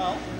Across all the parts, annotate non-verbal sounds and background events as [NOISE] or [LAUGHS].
Well.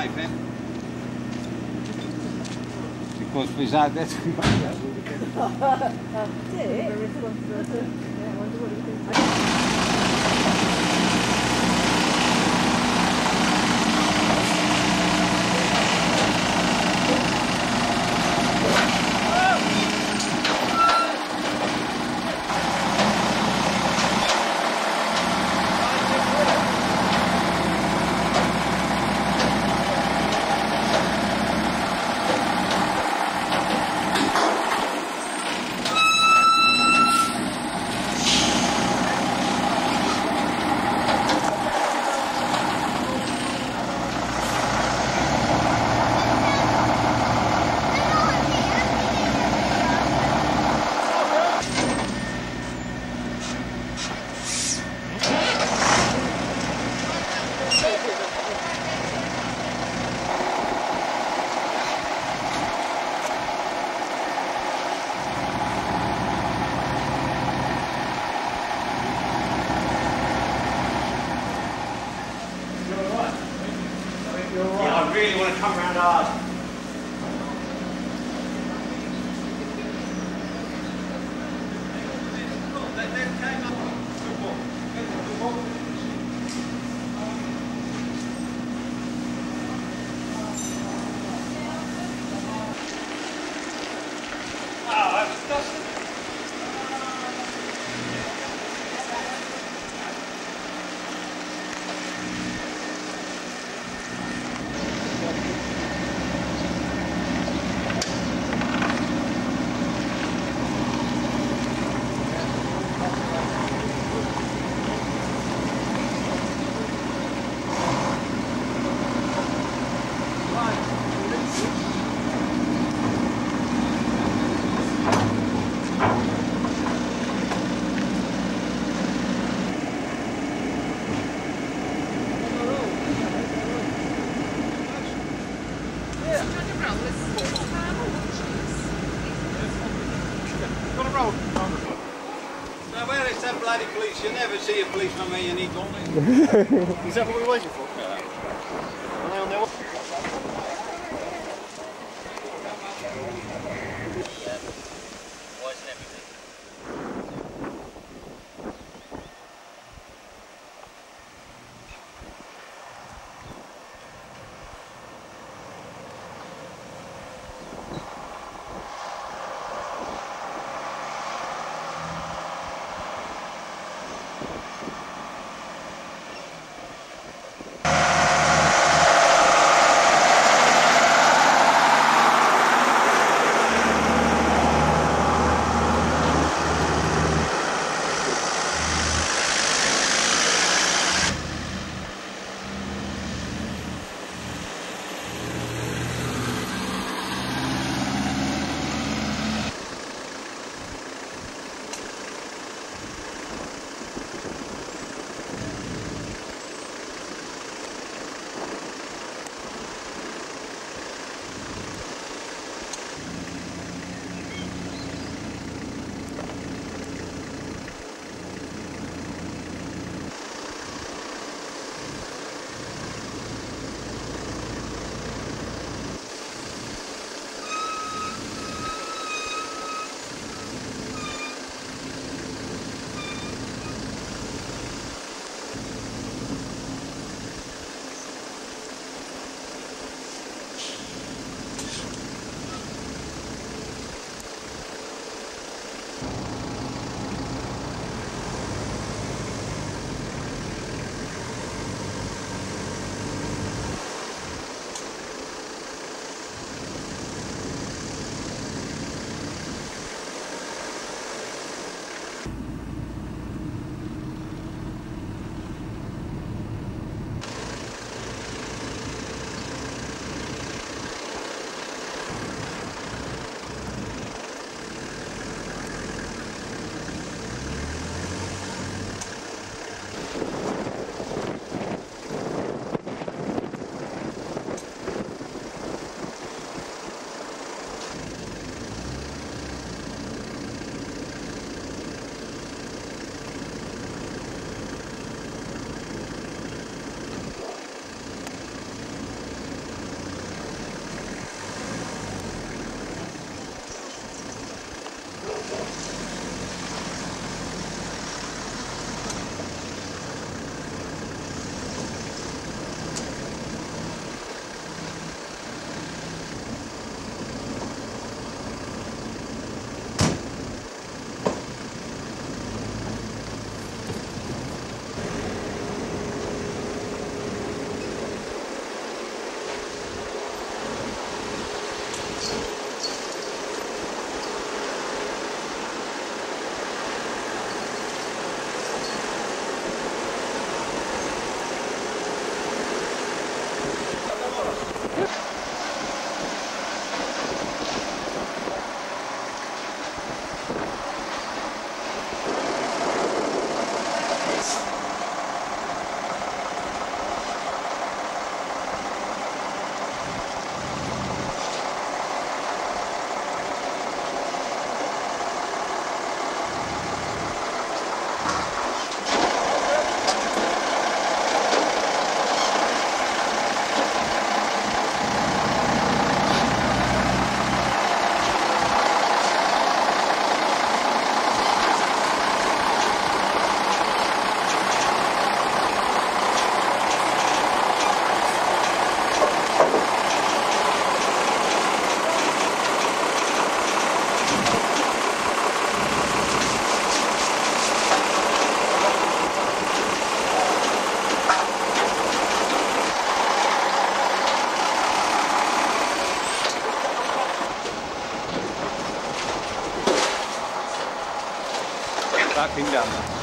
life, eh? Because without that, we might as well. して never see a policeman when you need one. Is that what we're waiting for? 冰凉的。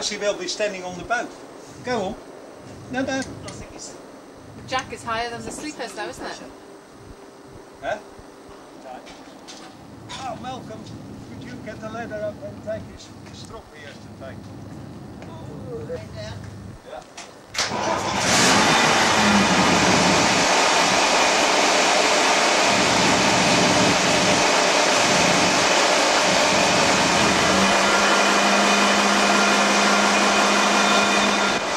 No, no, she will be standing on the boat. Go on. No, no. I think it's... Jack is higher than the sleepers, though, isn't it? Huh? Oh, Malcolm, could you get the ladder up and take his, his strop here to take? Yeah.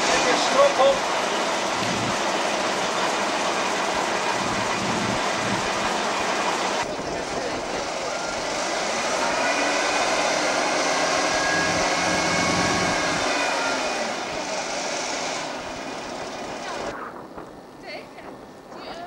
Take your strop off. Dick, do you,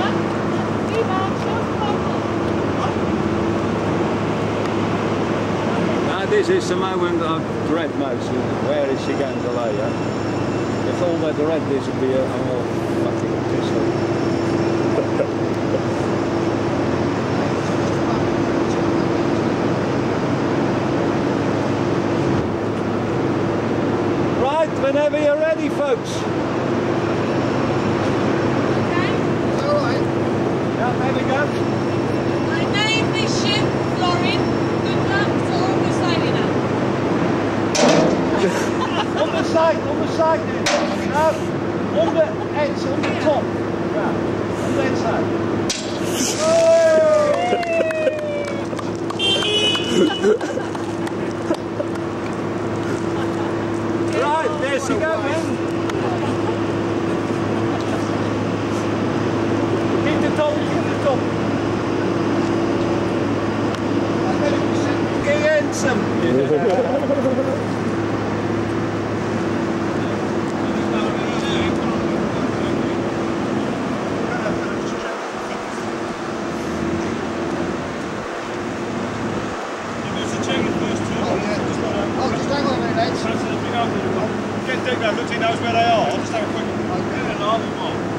um, the mascots? This is the moment of dread most. Where is she going to lay her? If all that red disappear, I'm all fucking pissed off. Right, whenever you're ready, folks. Yeah, there we go. I named this ship Florijn. Good luck to all the sailing out. On the side, on the side. No, on the edge, on the top. Yeah, on the inside. Right, there she goes. Keep the top, keep the top. Get handsome. Oh, just hang on a minute, lads. Get Dick there, looks he knows where they are. I'll just have a quick. Yeah, no, I'm not. Serious,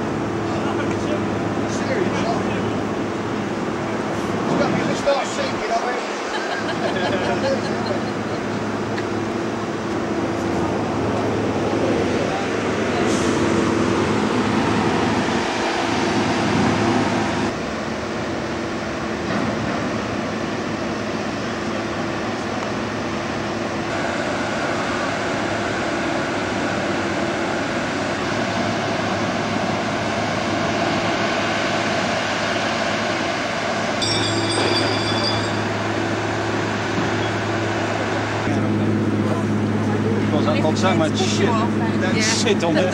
so much shit. Don't Yeah. sit on it.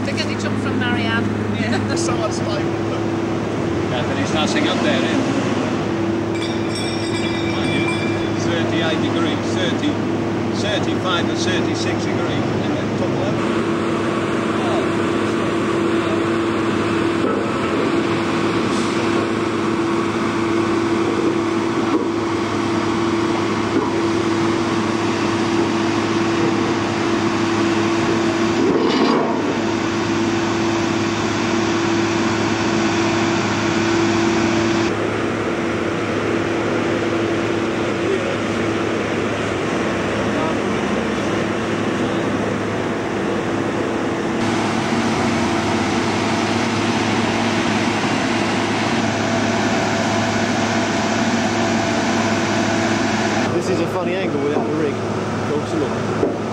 Particularly jump from Marianne. Yeah. [LAUGHS] Someone's like, Yeah, but there's nothing up there, is Mind you, 38 degrees, 30, 35 and 36 degrees in the top level. This is a funny angle without the rig. Close look.